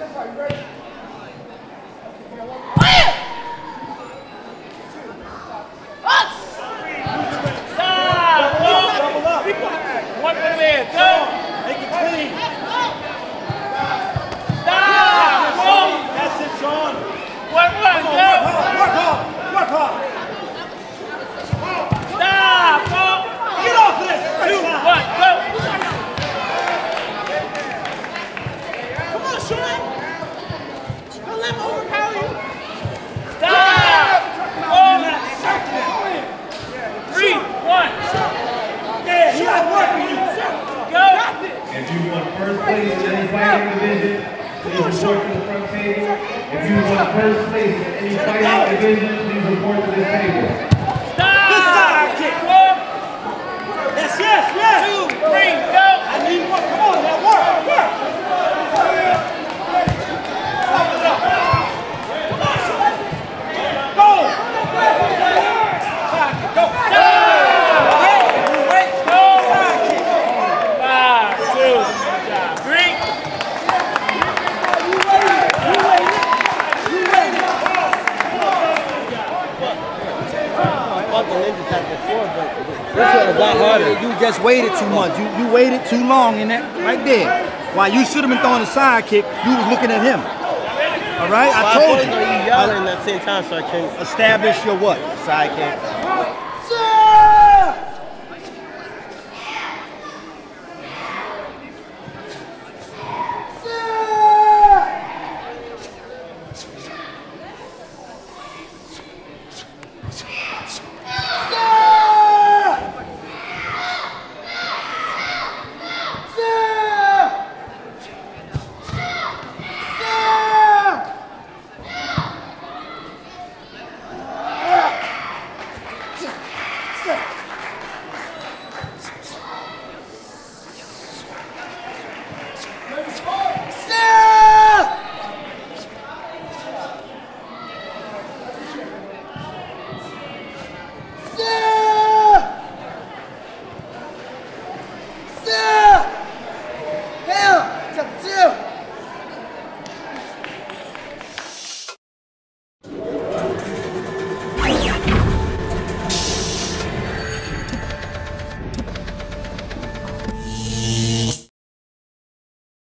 Just like great. Okay, If you want first place in any fighting division, please report to the front table. If you want first place in any fighting division, please report to this table. Stop. Good side kick. Four, Yes, yes, yes. two, three, go. I need work. Come on, now work, work. Pump it up. Come on, Sean. Go. Side kick, go. Wait, wait. Go. Side kick. Five, two, three. fought the ninja tap before, but this was a lot harder. You just waited too much. You you waited too long in that right there. While you should have been throwing a side kick, you was looking at him. All right, I told you. you yelling at the same time, so I can't Establish your what? side kick.